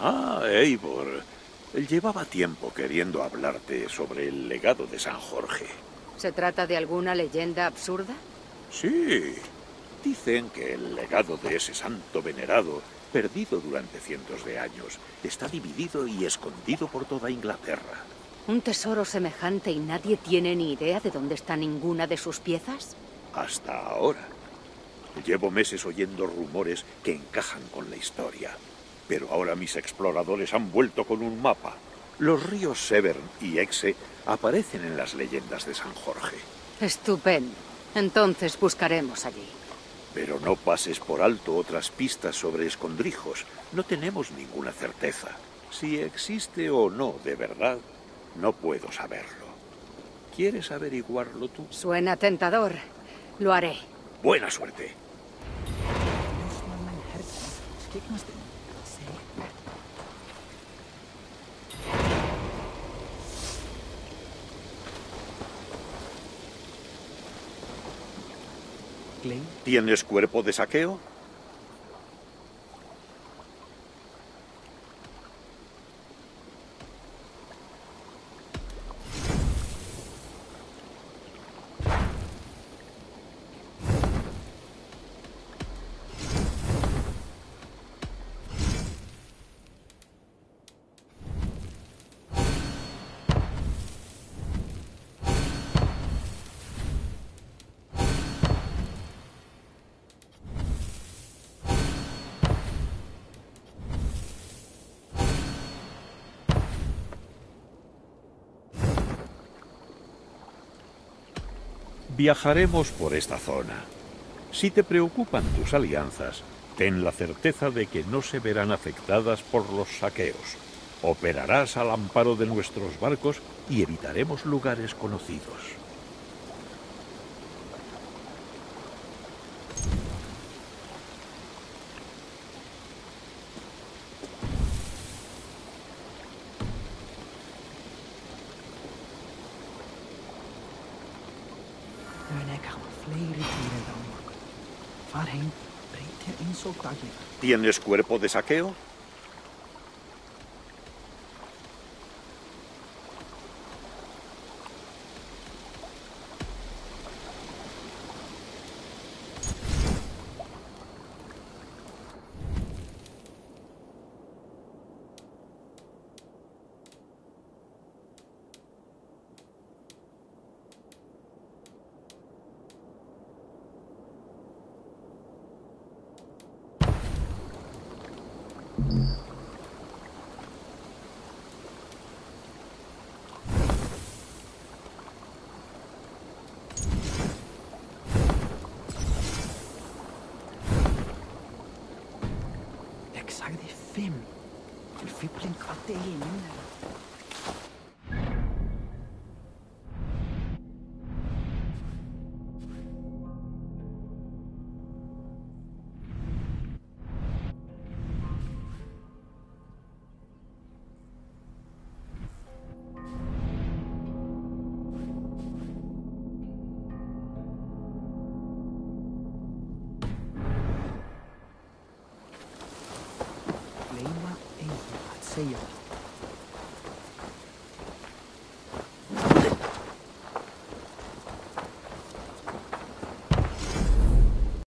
Ah, Eivor. Llevaba tiempo queriendo hablarte sobre el legado de San Jorge. ¿Se trata de alguna leyenda absurda? Sí. Dicen que el legado de ese santo venerado, perdido durante cientos de años, está dividido y escondido por toda Inglaterra. ¿Un tesoro semejante y nadie tiene ni idea de dónde está ninguna de sus piezas? Hasta ahora. Llevo meses oyendo rumores que encajan con la historia. Pero ahora mis exploradores han vuelto con un mapa. Los ríos Severn y Exe aparecen en las leyendas de San Jorge. Estupendo. Entonces buscaremos allí. Pero no pases por alto otras pistas sobre escondrijos. No tenemos ninguna certeza. Si existe o no de verdad, no puedo saberlo. ¿Quieres averiguarlo tú? Suena tentador. Lo haré. Buena suerte. ¿Tienes cuerpo de saqueo? Viajaremos por esta zona. Si te preocupan tus alianzas, ten la certeza de que no se verán afectadas por los saqueos. Operarás al amparo de nuestros barcos y evitaremos lugares conocidos. ¿Tienes cuerpo de saqueo? Bak sagt det er fem. En fibling kom det ind. செய்யும்